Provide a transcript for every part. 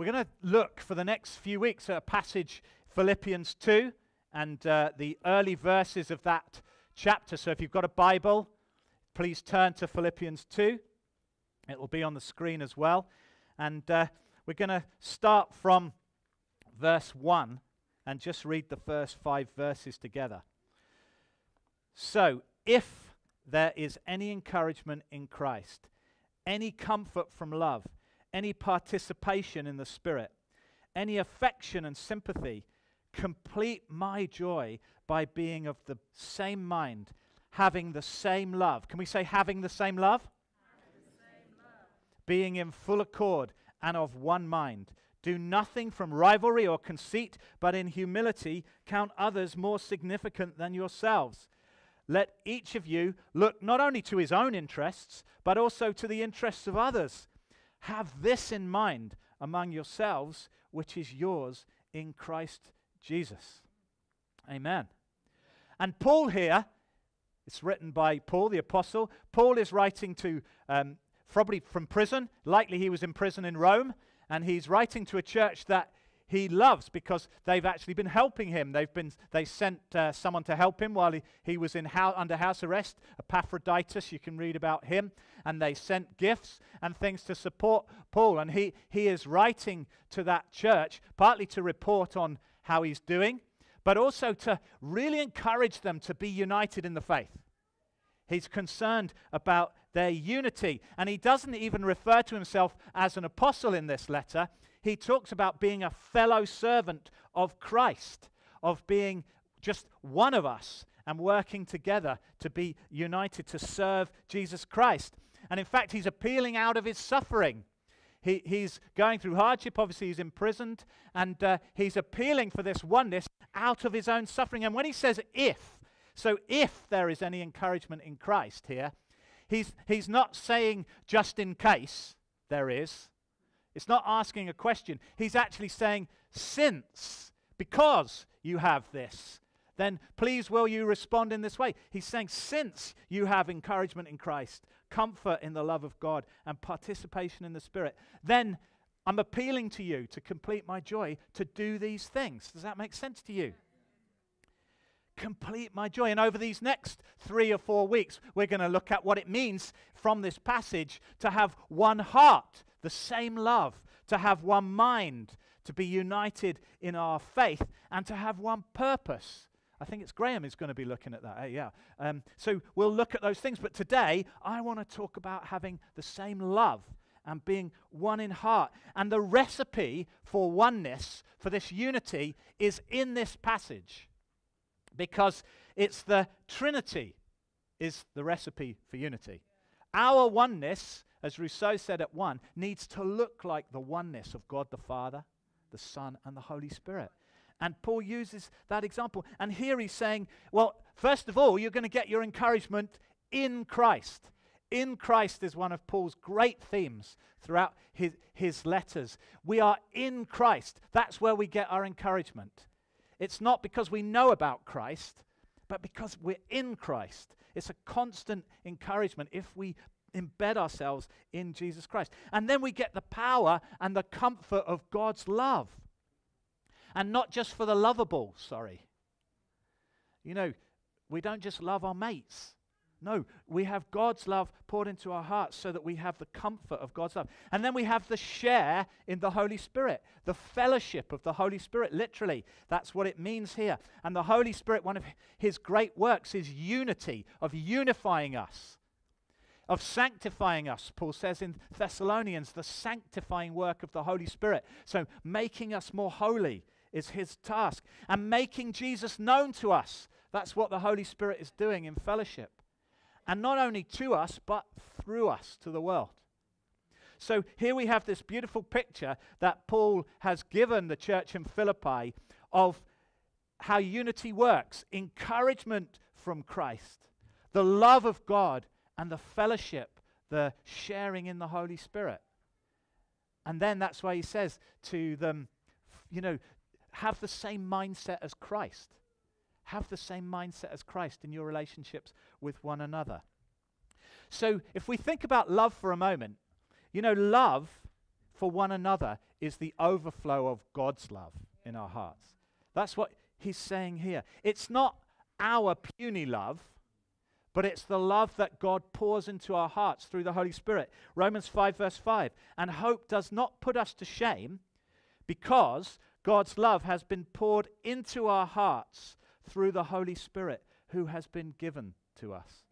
We're going to look for the next few weeks at a passage, Philippians 2, and uh, the early verses of that chapter. So if you've got a Bible, please turn to Philippians 2. It will be on the screen as well. And uh, we're going to start from verse 1 and just read the first five verses together. So, if there is any encouragement in Christ, any comfort from love, any participation in the Spirit, any affection and sympathy, complete my joy by being of the same mind, having the same love. Can we say having the same love? Being in full accord and of one mind. Do nothing from rivalry or conceit, but in humility count others more significant than yourselves. Let each of you look not only to his own interests, but also to the interests of others. Have this in mind among yourselves, which is yours in Christ Jesus. Amen. And Paul here, it's written by Paul the Apostle. Paul is writing to, um, probably from prison, likely he was in prison in Rome, and he's writing to a church that he loves because they've actually been helping him. They've been, they sent uh, someone to help him while he, he was in ho- under house arrest, Epaphroditus, you can read about him. And they sent gifts and things to support Paul. And he, he is writing to that church, partly to report on how he's doing, but also to really encourage them to be united in the faith. He's concerned about their unity. And he doesn't even refer to himself as an apostle in this letter he talks about being a fellow servant of Christ, of being just one of us and working together to be united to serve Jesus Christ. And in fact, he's appealing out of his suffering. He, he's going through hardship, obviously, he's imprisoned, and uh, he's appealing for this oneness out of his own suffering. And when he says if, so if there is any encouragement in Christ here, he's, he's not saying just in case there is. It's not asking a question. He's actually saying, since, because you have this, then please will you respond in this way. He's saying, since you have encouragement in Christ, comfort in the love of God, and participation in the Spirit, then I'm appealing to you to complete my joy to do these things. Does that make sense to you? Complete my joy. And over these next three or four weeks, we're going to look at what it means from this passage to have one heart the same love, to have one mind, to be united in our faith, and to have one purpose. I think it's Graham is going to be looking at that. Uh, yeah. Um, so we'll look at those things. But today, I want to talk about having the same love and being one in heart. And the recipe for oneness, for this unity, is in this passage because it's the Trinity is the recipe for unity. Our oneness as Rousseau said at one, needs to look like the oneness of God the Father, the Son, and the Holy Spirit. And Paul uses that example. And here he's saying, well, first of all, you're going to get your encouragement in Christ. In Christ is one of Paul's great themes throughout his, his letters. We are in Christ. That's where we get our encouragement. It's not because we know about Christ, but because we're in Christ. It's a constant encouragement if we embed ourselves in Jesus Christ. And then we get the power and the comfort of God's love. And not just for the lovable, sorry. You know, we don't just love our mates. No, we have God's love poured into our hearts so that we have the comfort of God's love. And then we have the share in the Holy Spirit, the fellowship of the Holy Spirit. Literally, that's what it means here. And the Holy Spirit, one of his great works is unity, of unifying us of sanctifying us. Paul says in Thessalonians, the sanctifying work of the Holy Spirit. So, making us more holy is his task. And making Jesus known to us. That's what the Holy Spirit is doing in fellowship. And not only to us, but through us to the world. So here we have this beautiful picture that Paul has given the church in Philippi of how unity works encouragement from Christ, the love of God and the fellowship, the sharing in the Holy Spirit. And then that's why he says to them, you know, have the same mindset as Christ. Have the same mindset as Christ in your relationships with one another. So if we think about love for a moment, you know, love for one another is the overflow of God's love in our hearts. That's what he's saying here. It's not our puny love, but it's the love that God pours into our hearts through the Holy Spirit. Romans 5, verse 5. And hope does not put us to shame because God's love has been poured into our hearts through the Holy Spirit who has been given to us.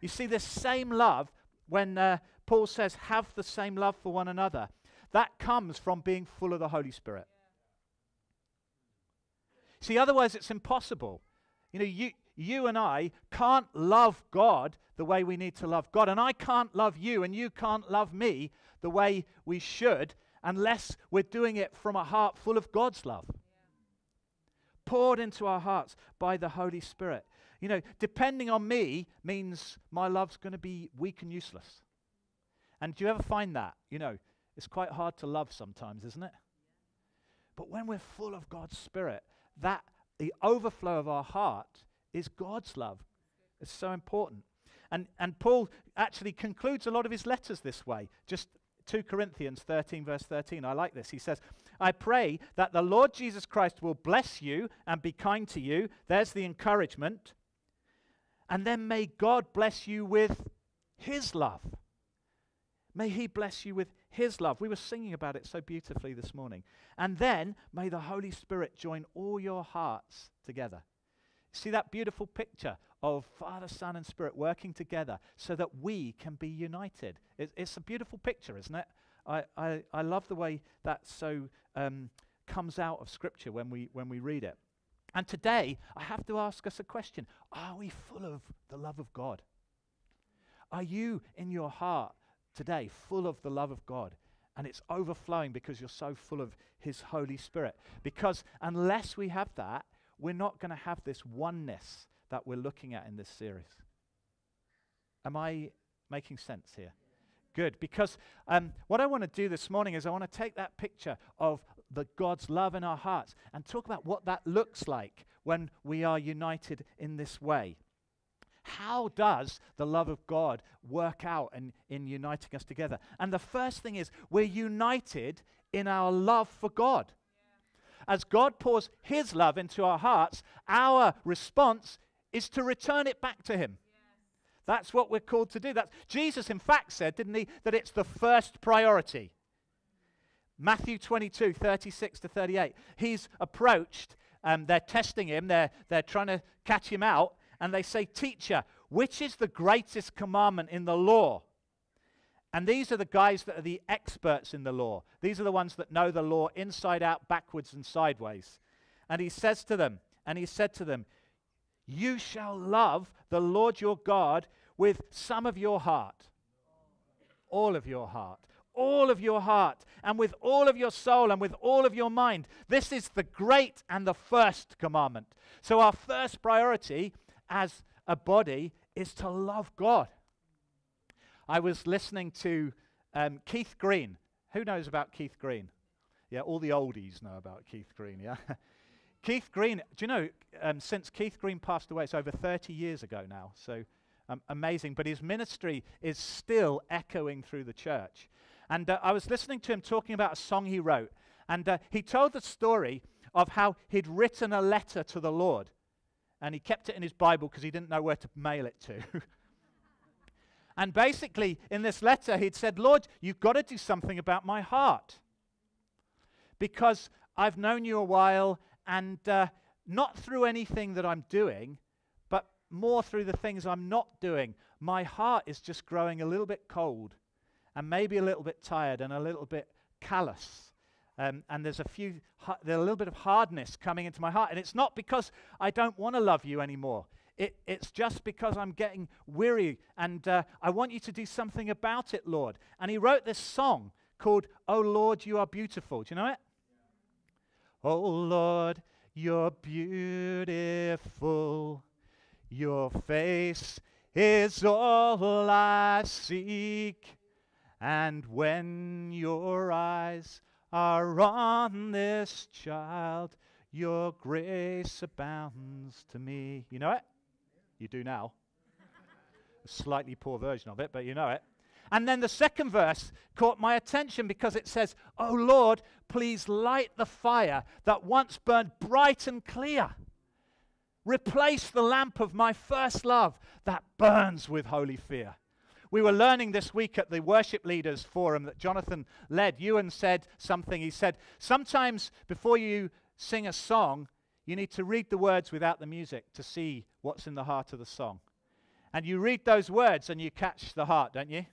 You see, this same love, when uh, Paul says, have the same love for one another, that comes from being full of the Holy Spirit. See, otherwise it's impossible. You know, you, you and I can't love God the way we need to love God. And I can't love you, and you can't love me the way we should unless we're doing it from a heart full of God's love. Poured into our hearts by the Holy Spirit. You know, depending on me means my love's going to be weak and useless. And do you ever find that? You know, it's quite hard to love sometimes, isn't it? But when we're full of God's Spirit, that the overflow of our heart is God's love. It's so important. And, and Paul actually concludes a lot of his letters this way. Just 2 Corinthians 13, verse 13. I like this. He says, I pray that the Lord Jesus Christ will bless you and be kind to you. There's the encouragement. And then may God bless you with his love. May he bless you with his love. We were singing about it so beautifully this morning. And then may the Holy Spirit join all your hearts together. See that beautiful picture of Father, Son, and Spirit working together so that we can be united. It, it's a beautiful picture, isn't it? I, I, I love the way that so um, comes out of Scripture when we, when we read it. And today, I have to ask us a question Are we full of the love of God? Are you in your heart today full of the love of God? And it's overflowing because you're so full of His Holy Spirit. Because unless we have that, we're not going to have this oneness that we're looking at in this series. Am I making sense here? Good, because um, what I want to do this morning is I want to take that picture of the God's love in our hearts and talk about what that looks like when we are united in this way. How does the love of God work out in, in uniting us together? And the first thing is we're united in our love for God. As God pours His love into our hearts, our response is to return it back to Him. That's what we're called to do. That's, Jesus, in fact, said, didn't he, that it's the first priority. Matthew 22, 36 to 38. He's approached, um, they're testing him, they're, they're trying to catch him out, and they say, Teacher, which is the greatest commandment in the law? And these are the guys that are the experts in the law. These are the ones that know the law inside out, backwards, and sideways. And he says to them, and he said to them, You shall love the Lord your God with some of your heart, all of your heart, all of your heart, and with all of your soul, and with all of your mind. This is the great and the first commandment. So, our first priority as a body is to love God. I was listening to um, Keith Green. Who knows about Keith Green? Yeah, all the oldies know about Keith Green, yeah? Keith Green, do you know, um, since Keith Green passed away, it's over 30 years ago now, so um, amazing. But his ministry is still echoing through the church. And uh, I was listening to him talking about a song he wrote, and uh, he told the story of how he'd written a letter to the Lord, and he kept it in his Bible because he didn't know where to mail it to. And basically, in this letter, he'd said, Lord, you've got to do something about my heart. Because I've known you a while, and uh, not through anything that I'm doing, but more through the things I'm not doing. My heart is just growing a little bit cold, and maybe a little bit tired, and a little bit callous. Um, and there's a few, there's a little bit of hardness coming into my heart. And it's not because I don't want to love you anymore. It, it's just because I'm getting weary and uh, I want you to do something about it, Lord. And he wrote this song called, Oh Lord, You Are Beautiful. Do you know it? Oh Lord, you're beautiful. Your face is all I seek. And when your eyes are on this child, your grace abounds to me. You know it? You do now. A slightly poor version of it, but you know it. And then the second verse caught my attention because it says, Oh Lord, please light the fire that once burned bright and clear. Replace the lamp of my first love that burns with holy fear. We were learning this week at the worship leaders forum that Jonathan led. Ewan said something. He said, Sometimes before you sing a song, you need to read the words without the music to see what's in the heart of the song. And you read those words and you catch the heart, don't you?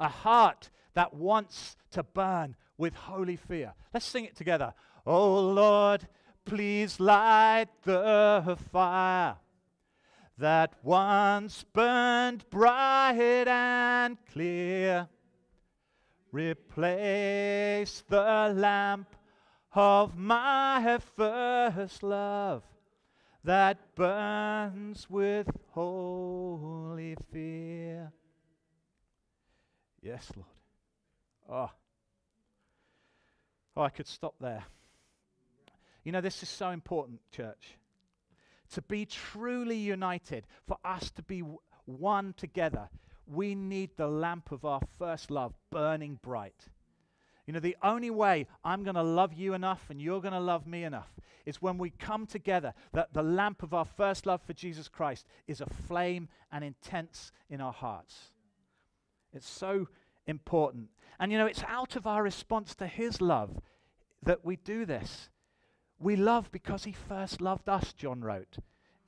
A heart that wants to burn with holy fear. Let's sing it together. Oh Lord, please light the fire that once burned bright and clear. Replace the lamp of my first love that burns with holy fear. Yes, Lord. Oh. Oh, I could stop there. You know, this is so important, church. To be truly united, for us to be one together, we need the lamp of our first love burning bright. You know, the only way I'm going to love you enough and you're going to love me enough is when we come together, that the lamp of our first love for Jesus Christ is aflame and intense in our hearts. It's so important. And you know, it's out of our response to His love that we do this. We love because He first loved us, John wrote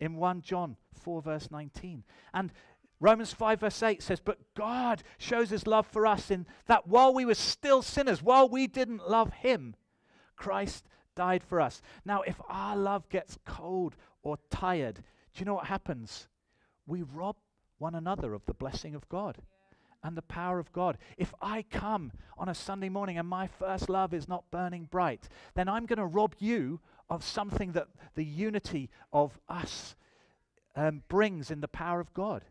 in 1 John 4, verse 19. And Romans 5, verse 8 says, But God shows his love for us in that while we were still sinners, while we didn't love him, Christ died for us. Now, if our love gets cold or tired, do you know what happens? We rob one another of the blessing of God and the power of God. If I come on a Sunday morning and my first love is not burning bright, then I'm going to rob you of something that the unity of us um, brings in the power of God.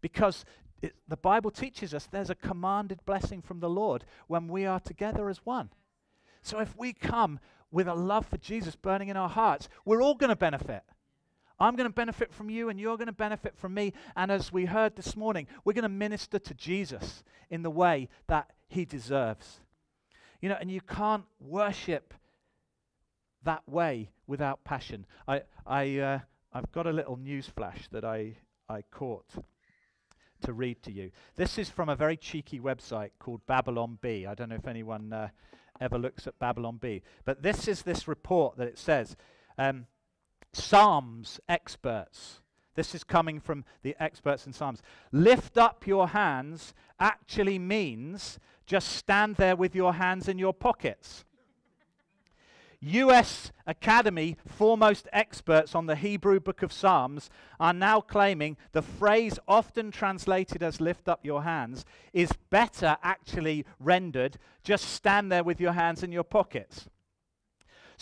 Because it, the Bible teaches us there's a commanded blessing from the Lord when we are together as one. So if we come with a love for Jesus burning in our hearts, we're all going to benefit. I'm going to benefit from you, and you're going to benefit from me. And as we heard this morning, we're going to minister to Jesus in the way that he deserves. You know, and you can't worship that way without passion. I, I, uh, I've got a little news flash that I, I caught to read to you. This is from a very cheeky website called Babylon Bee. I don't know if anyone uh, ever looks at Babylon Bee, but this is this report that it says um, Psalms experts. This is coming from the experts in Psalms. Lift up your hands actually means just stand there with your hands in your pockets. US Academy foremost experts on the Hebrew book of Psalms are now claiming the phrase often translated as lift up your hands is better actually rendered just stand there with your hands in your pockets.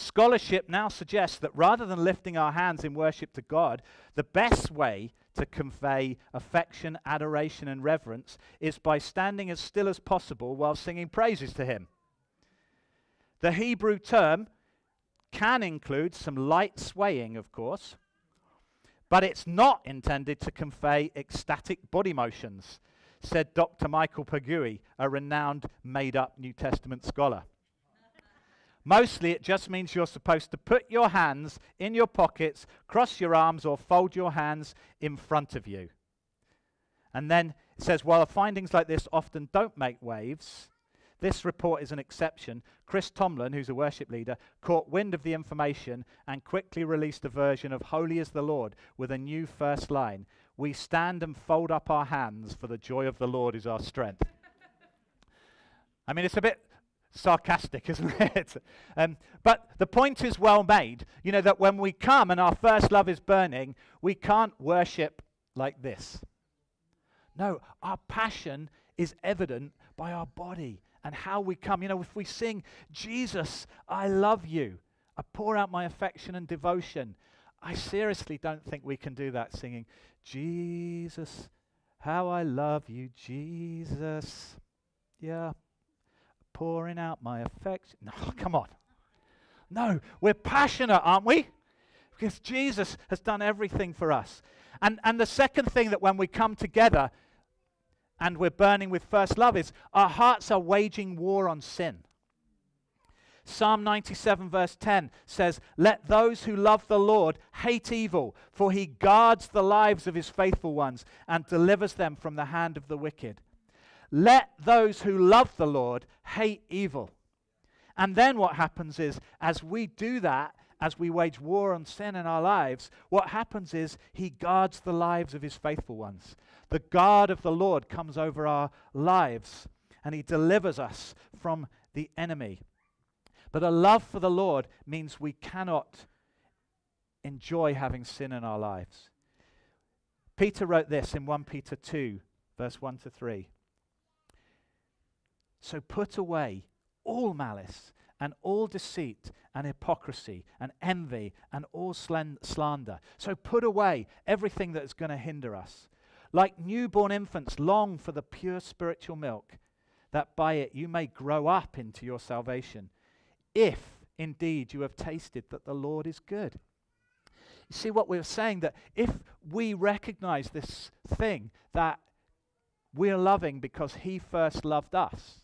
Scholarship now suggests that rather than lifting our hands in worship to God, the best way to convey affection, adoration, and reverence is by standing as still as possible while singing praises to Him. The Hebrew term can include some light swaying, of course, but it's not intended to convey ecstatic body motions, said Dr. Michael Pagui, a renowned made up New Testament scholar. Mostly, it just means you're supposed to put your hands in your pockets, cross your arms, or fold your hands in front of you. And then it says, while findings like this often don't make waves, this report is an exception. Chris Tomlin, who's a worship leader, caught wind of the information and quickly released a version of Holy is the Lord with a new first line We stand and fold up our hands, for the joy of the Lord is our strength. I mean, it's a bit sarcastic, isn't it? Um, but the point is well made. You know, that when we come and our first love is burning, we can't worship like this. No, our passion is evident by our body and how we come. You know, if we sing, Jesus, I love you, I pour out my affection and devotion, I seriously don't think we can do that singing, Jesus, how I love you, Jesus. Yeah, pouring out my affection. No, come on. No, we're passionate, aren't we? Because Jesus has done everything for us. And, and the second thing that when we come together, and we're burning with first love is our hearts are waging war on sin. Psalm 97, verse 10 says, Let those who love the Lord hate evil, for he guards the lives of his faithful ones and delivers them from the hand of the wicked. Let those who love the Lord hate evil. And then what happens is, as we do that, as we wage war on sin in our lives, what happens is he guards the lives of his faithful ones. The guard of the Lord comes over our lives and he delivers us from the enemy. But a love for the Lord means we cannot enjoy having sin in our lives. Peter wrote this in 1 Peter 2, verse 1 to 3. So put away all malice and all deceit and hypocrisy and envy and all slander. So put away everything that is going to hinder us. Like newborn infants, long for the pure spiritual milk, that by it you may grow up into your salvation if indeed you have tasted that the Lord is good. You see what we're saying that if we recognize this thing that we're loving because he first loved us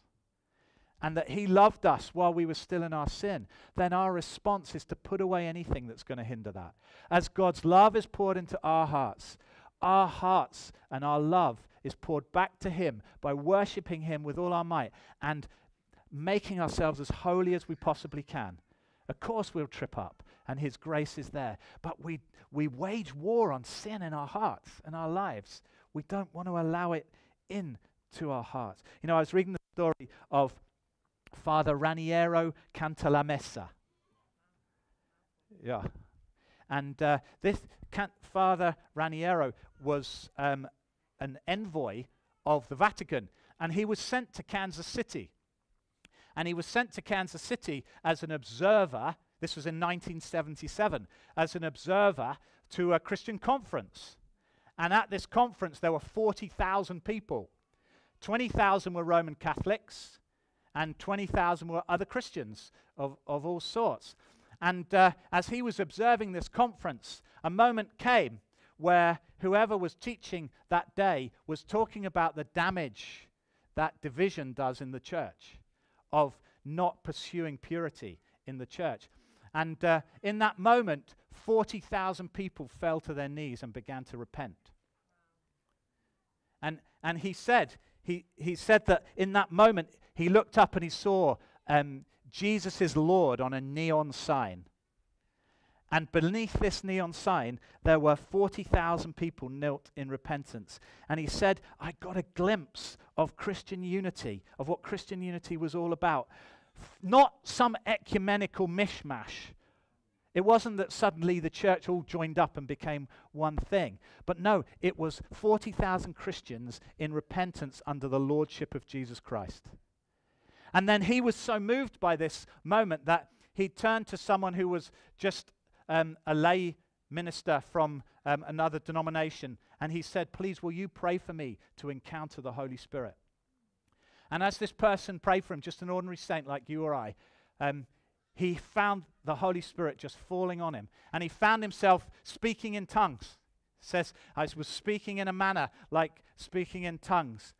and that he loved us while we were still in our sin, then our response is to put away anything that's going to hinder that. As God's love is poured into our hearts, our hearts and our love is poured back to him by worshiping him with all our might and making ourselves as holy as we possibly can. Of course, we'll trip up, and His grace is there. But we, we wage war on sin in our hearts and our lives. We don't want to allow it in to our hearts. You know, I was reading the story of Father Raniero Cantalamessa. Yeah. And uh, this can- Father Raniero was um, an envoy of the Vatican, and he was sent to Kansas City and he was sent to Kansas City as an observer. This was in 1977, as an observer to a Christian conference. And at this conference, there were 40,000 people. 20,000 were Roman Catholics, and 20,000 were other Christians of, of all sorts. And uh, as he was observing this conference, a moment came where whoever was teaching that day was talking about the damage that division does in the church of not pursuing purity in the church. And uh, in that moment, 40,000 people fell to their knees and began to repent. And, and he said, he, he said that in that moment, he looked up and he saw um, Jesus is Lord on a neon sign. And beneath this neon sign, there were 40,000 people knelt in repentance. And he said, I got a glimpse of Christian unity, of what Christian unity was all about. Not some ecumenical mishmash. It wasn't that suddenly the church all joined up and became one thing. But no, it was 40,000 Christians in repentance under the lordship of Jesus Christ. And then he was so moved by this moment that he turned to someone who was just um, a lay minister from um, another denomination, and he said, Please, will you pray for me to encounter the Holy Spirit? And as this person prayed for him, just an ordinary saint like you or I, um, he found the Holy Spirit just falling on him. And he found himself speaking in tongues. It says, I was speaking in a manner like speaking in tongues.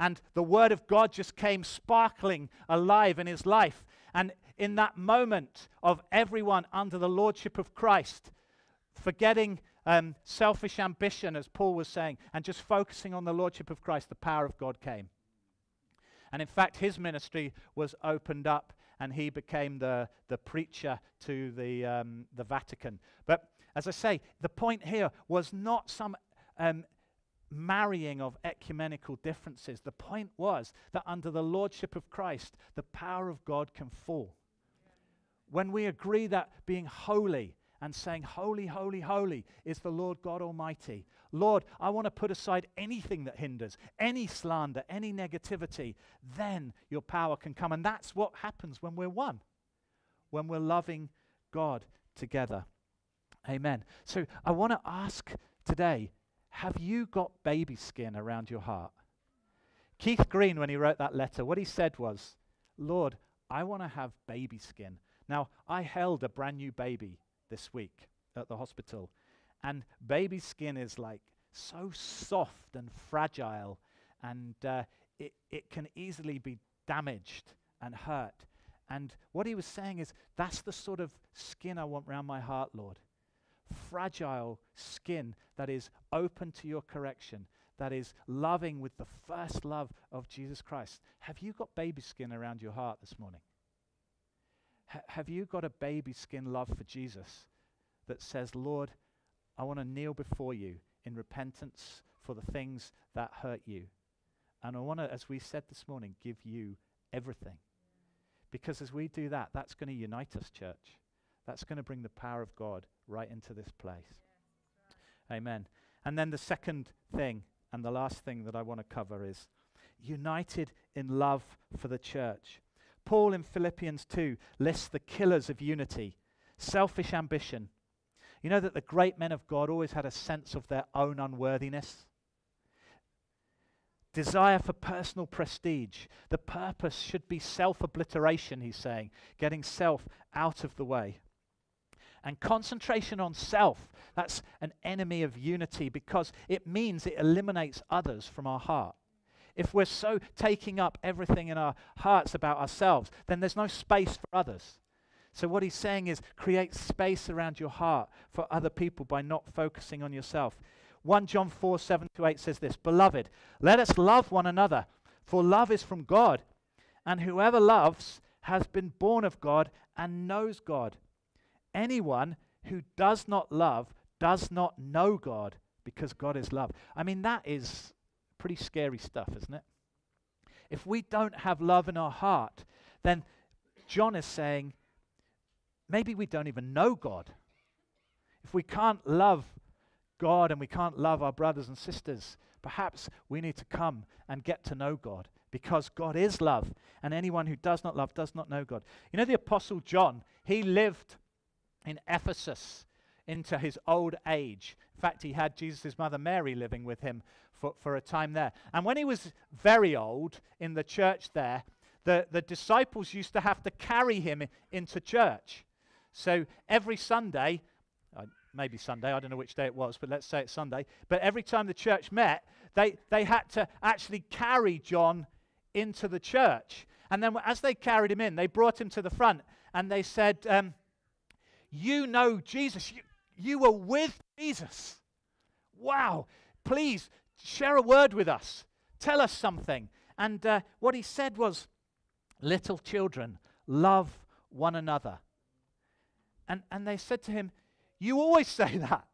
And the word of God just came sparkling alive in his life. And in that moment of everyone under the lordship of Christ, forgetting um, selfish ambition, as Paul was saying, and just focusing on the lordship of Christ, the power of God came. And in fact, his ministry was opened up and he became the, the preacher to the, um, the Vatican. But as I say, the point here was not some um, marrying of ecumenical differences. The point was that under the lordship of Christ, the power of God can fall when we agree that being holy and saying, Holy, holy, holy is the Lord God Almighty. Lord, I want to put aside anything that hinders, any slander, any negativity, then your power can come. And that's what happens when we're one, when we're loving God together. Amen. So I want to ask today have you got baby skin around your heart? Keith Green, when he wrote that letter, what he said was, Lord, I want to have baby skin now, I held a brand new baby this week at the hospital, and baby skin is like so soft and fragile and uh, it, it can easily be damaged and hurt. And what he was saying is, that's the sort of skin I want round my heart, Lord. Fragile skin that is open to your correction, that is loving with the first love of Jesus Christ. Have you got baby skin around your heart this morning? Ha- have you got a baby skin love for Jesus that says, Lord, I want to kneel before you in repentance for the things that hurt you? And I want to, as we said this morning, give you everything. Because as we do that, that's going to unite us, church. That's going to bring the power of God right into this place. Amen. And then the second thing, and the last thing that I want to cover is united in love for the church. Paul in Philippians 2 lists the killers of unity selfish ambition. You know that the great men of God always had a sense of their own unworthiness desire for personal prestige. The purpose should be self obliteration, he's saying, getting self out of the way. And concentration on self, that's an enemy of unity because it means it eliminates others from our heart. If we're so taking up everything in our hearts about ourselves, then there's no space for others. So, what he's saying is create space around your heart for other people by not focusing on yourself. 1 John 4 7 to 8 says this Beloved, let us love one another, for love is from God, and whoever loves has been born of God and knows God. Anyone who does not love does not know God, because God is love. I mean, that is pretty scary stuff, isn't it? If we don't have love in our heart, then John is saying maybe we don't even know God. If we can't love God and we can't love our brothers and sisters, perhaps we need to come and get to know God because God is love. And anyone who does not love does not know God. You know, the Apostle John, he lived in Ephesus into his old age. In fact, he had Jesus' mother Mary living with him for, for a time there. And when he was very old in the church there, the, the disciples used to have to carry him into church. So every Sunday, maybe Sunday, I don't know which day it was, but let's say it's Sunday. But every time the church met, they, they had to actually carry John into the church. And then as they carried him in, they brought him to the front and they said, um, You know Jesus. You, you were with Jesus. Wow. Please share a word with us. Tell us something. And uh, what he said was, Little children, love one another. And, and they said to him, you always say that.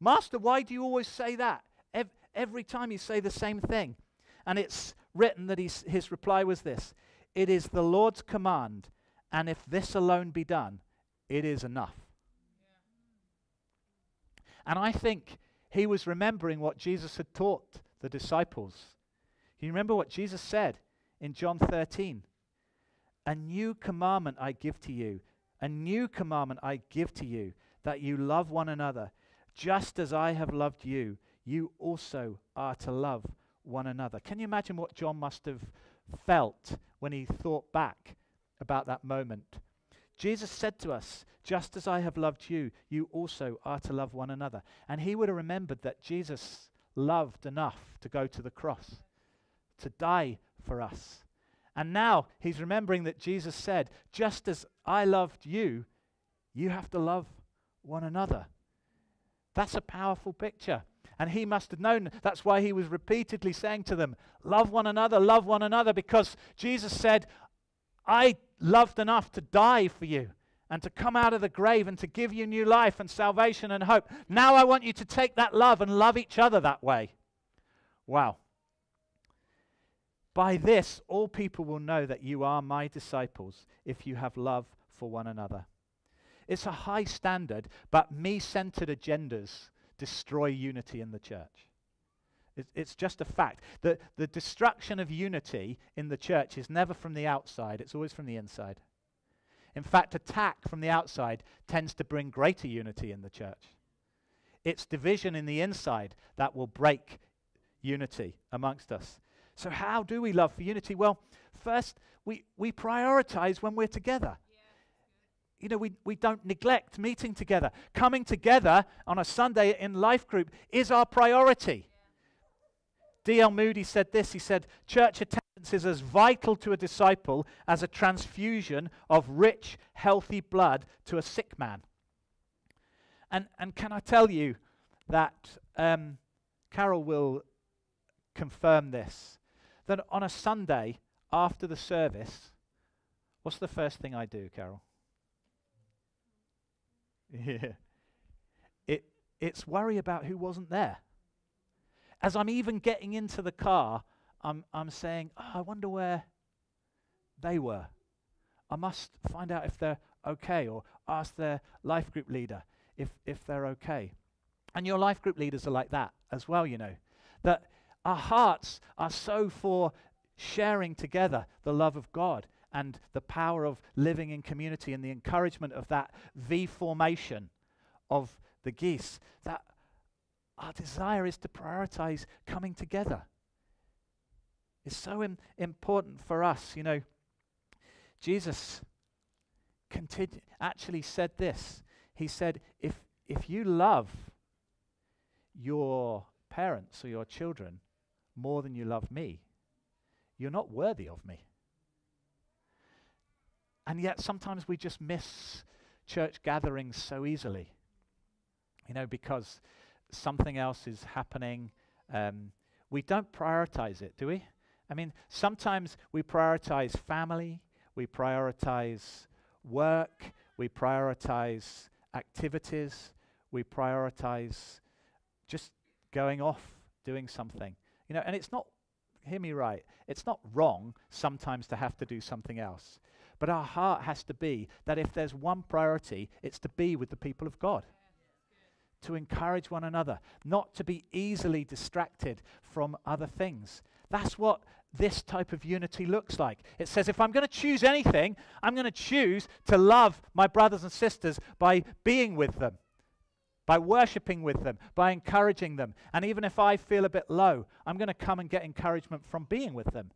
Master, why do you always say that? Ev- every time you say the same thing. And it's written that his reply was this It is the Lord's command, and if this alone be done, it is enough. And I think he was remembering what Jesus had taught the disciples. You remember what Jesus said in John 13? A new commandment I give to you, a new commandment I give to you, that you love one another. Just as I have loved you, you also are to love one another. Can you imagine what John must have felt when he thought back about that moment? Jesus said to us, Just as I have loved you, you also are to love one another. And he would have remembered that Jesus loved enough to go to the cross, to die for us. And now he's remembering that Jesus said, Just as I loved you, you have to love one another. That's a powerful picture. And he must have known. That's why he was repeatedly saying to them, Love one another, love one another, because Jesus said, I loved enough to die for you and to come out of the grave and to give you new life and salvation and hope. Now I want you to take that love and love each other that way. Wow. By this, all people will know that you are my disciples if you have love for one another. It's a high standard, but me centered agendas destroy unity in the church. It's just a fact. The, the destruction of unity in the church is never from the outside, it's always from the inside. In fact, attack from the outside tends to bring greater unity in the church. It's division in the inside that will break unity amongst us. So, how do we love for unity? Well, first, we, we prioritize when we're together you know, we, we don't neglect meeting together. Coming together on a Sunday in life group is our priority. D.L. Moody said this he said, Church attendance is as vital to a disciple as a transfusion of rich, healthy blood to a sick man. And, and can I tell you that um, Carol will confirm this? That on a Sunday after the service, what's the first thing I do, Carol? Yeah. It, it's worry about who wasn't there. As I'm even getting into the car, I'm, I'm saying, oh, I wonder where they were. I must find out if they're okay or ask their life group leader if, if they're okay. And your life group leaders are like that as well, you know. That our hearts are so for sharing together the love of God and the power of living in community and the encouragement of that V formation of the geese, that our desire is to prioritize coming together. It's so Im- important for us. You know, Jesus continu- actually said this. He said, if, if you love your parents or your children more than you love me, you're not worthy of me. And yet, sometimes we just miss church gatherings so easily, you know, because something else is happening. Um, we don't prioritize it, do we? I mean, sometimes we prioritize family, we prioritize work, we prioritize activities, we prioritize just going off doing something. You know, and it's not, hear me right, it's not wrong sometimes to have to do something else. But our heart has to be that if there's one priority, it's to be with the people of God. To encourage one another, not to be easily distracted from other things. That's what this type of unity looks like. It says, if I'm going to choose anything, I'm going to choose to love my brothers and sisters by being with them, by worshiping with them, by encouraging them. And even if I feel a bit low, I'm going to come and get encouragement from being with them.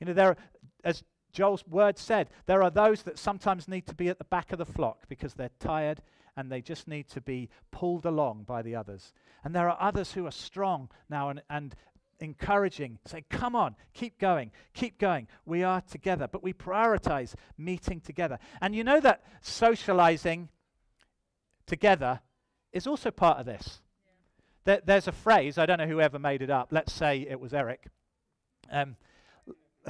You know, there, as Joel's word said, there are those that sometimes need to be at the back of the flock because they're tired and they just need to be pulled along by the others. And there are others who are strong now and, and encouraging, say, come on, keep going, keep going. We are together, but we prioritize meeting together. And you know that socializing together is also part of this. Yeah. There, there's a phrase, I don't know whoever made it up, let's say it was Eric, um,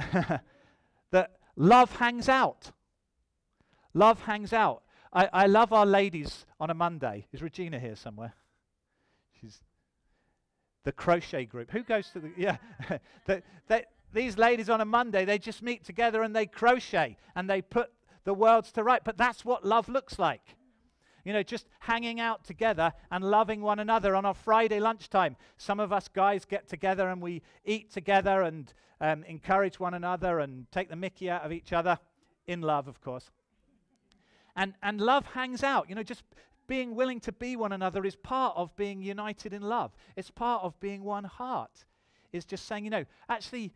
that love hangs out. Love hangs out. I, I love our ladies on a Monday. Is Regina here somewhere? She's the crochet group. Who goes to the, yeah. the, they, these ladies on a Monday, they just meet together and they crochet and they put the worlds to right. But that's what love looks like. You know, just hanging out together and loving one another on a Friday lunchtime. Some of us guys get together and we eat together and um, encourage one another and take the mickey out of each other, in love, of course. And, and love hangs out. You know, just being willing to be one another is part of being united in love. It's part of being one heart. It's just saying, you know, actually,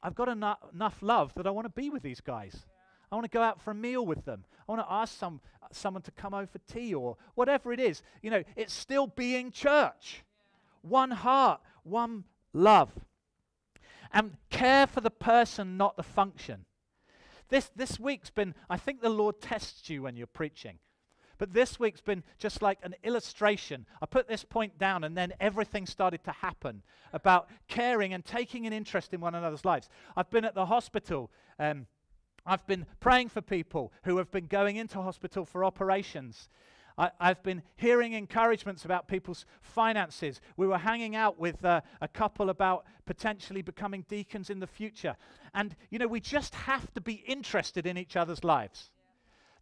I've got enough, love that I want to be with these guys. Yeah. I want to go out for a meal with them. I want to ask some, someone to come over for tea or whatever it is. You know, it's still being church. Yeah. One heart, one love. And care for the person, not the function. This, this week's been, I think the Lord tests you when you're preaching. But this week's been just like an illustration. I put this point down, and then everything started to happen about caring and taking an interest in one another's lives. I've been at the hospital. Um, I've been praying for people who have been going into hospital for operations. I, have been hearing encouragements about people's finances. We were hanging out with uh, a couple about potentially becoming deacons in the future. And, you know, we just have to be interested in each other's lives.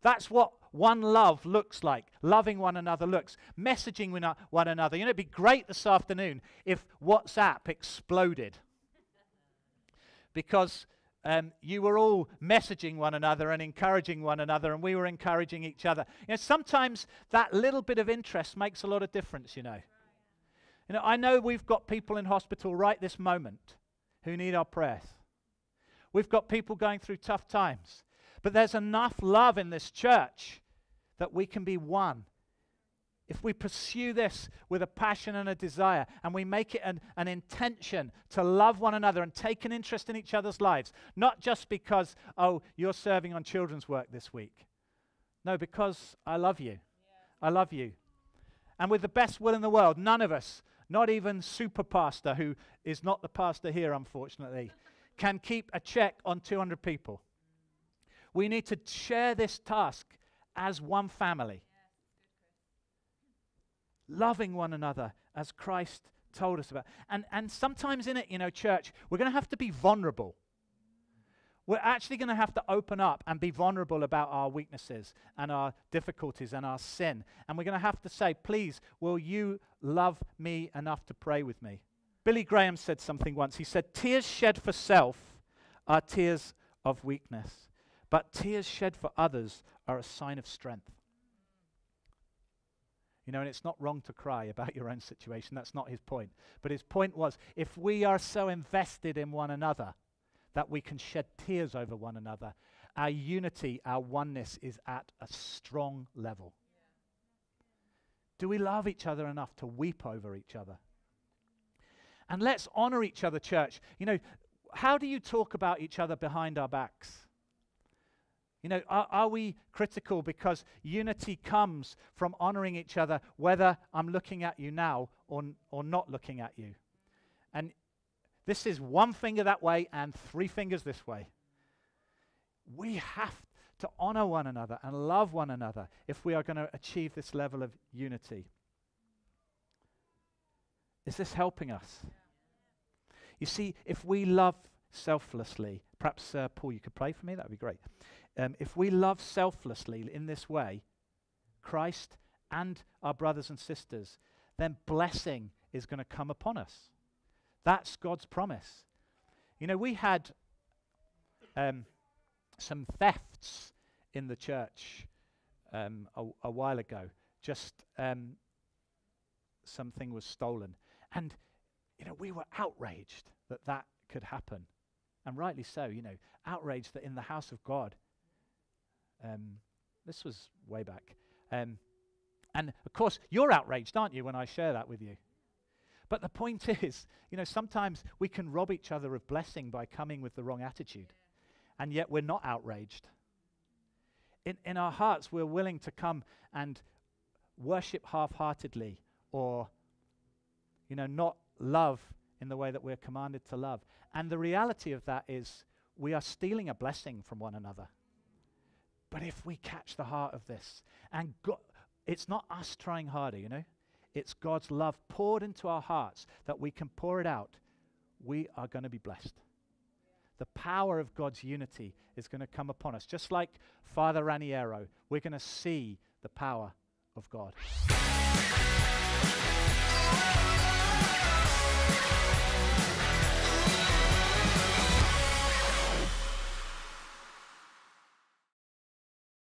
That's what one love looks like. Loving one another looks. Messaging one another. You know, it'd be great this afternoon if WhatsApp exploded. because um, you were all messaging one another and encouraging one another, and we were encouraging each other. You know, sometimes that little bit of interest makes a lot of difference, you know. You know, I know we've got people in hospital right this moment who need our prayers. We've got people going through tough times. But there's enough love in this church that we can be one if we pursue this with a passion and a desire, and we make it an, an intention to love one another and take an interest in each other's lives, not just because, oh, you're serving on children's work this week. No, because I love you. I love you. And with the best will in the world, none of us, not even Super Pastor, who is not the pastor here, unfortunately, can keep a check on 200 people. We need to share this task as one family loving one another as Christ told us about. And, and sometimes in it, you know, church, we're going to have to be vulnerable. We're actually going to have to open up and be vulnerable about our weaknesses and our difficulties and our sin. And we're going to have to say, please, will you love me enough to pray with me? Billy Graham said something once. He said, Tears shed for self are tears of weakness, but tears shed for others are a sign of strength. You know, and it's not wrong to cry about your own situation. That's not his point. But his point was if we are so invested in one another that we can shed tears over one another, our unity, our oneness is at a strong level. Do we love each other enough to weep over each other? And let's honor each other, church. You know, how do you talk about each other behind our backs? You know, are, are, we critical because unity comes from honoring each other, whether I'm looking at you now or, or not looking at you? And this is one finger that way and three fingers this way. We have to honor one another and love one another if we are going to achieve this level of unity. Is this helping us? You see, if we love selflessly, perhaps uh, Paul, you could pray for me, that would be great um, if we love selflessly in this way, Christ and our brothers and sisters, then blessing is going to come upon us. That's God's promise. You know, we had um, some thefts in the church um, a, a, while ago. Just um, something was stolen. And, you know, we were outraged that that could happen. And rightly so, you know, outraged that in the house of God, um, this was way back. Um, and of course, you're outraged, aren't you, when I share that with you? But the point is, you know, sometimes we can rob each other of blessing by coming with the wrong attitude. And yet we're not outraged. In, in our hearts, we're willing to come and worship half heartedly or, you know, not love in the way that we're commanded to love. And the reality of that is we are stealing a blessing from one another. But if we catch the heart of this, and God, it's not us trying harder, you know, it's God's love poured into our hearts that we can pour it out, we are going to be blessed. The power of God's unity is going to come upon us. Just like Father Raniero, we're going to see the power of God.